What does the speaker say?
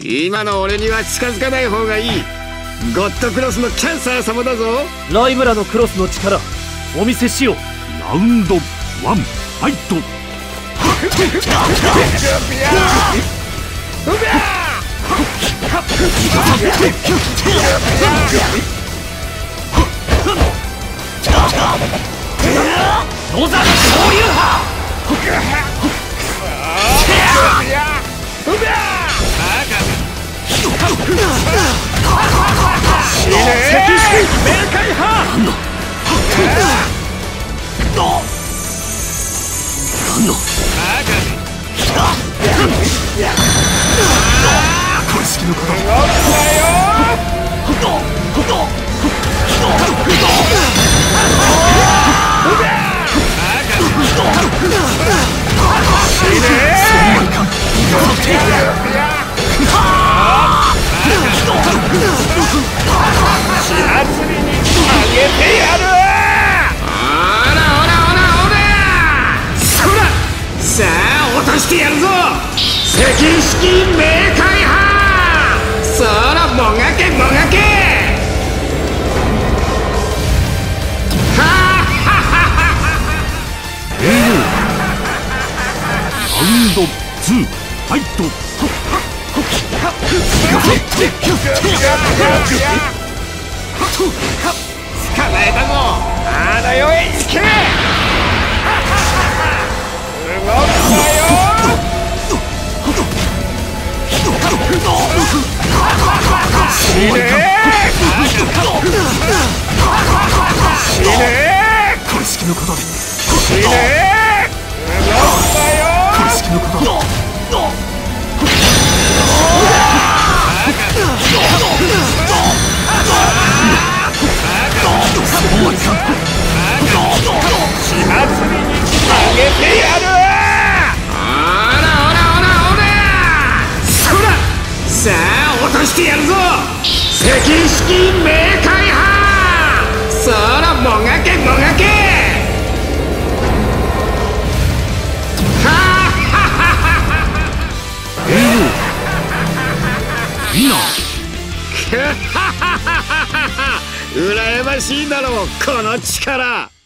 今の俺には近づかない方がいい。ゴッドクロスのキャンサー様だぞ。ライムラのクロスの力お見せしよう。ラウンドワンファイト。野沢昇竜死こしてやるぞ。赤式明快派。そらもがけもがけ。はあラウンドツーファイト捕まえたぞあだよへ行け死ね死ねこれ式のこと。で死ねこれ式のこととしてやるぞ。赤式明快派。そらもがけもがけ。はいいな羨ましいだろうこの力。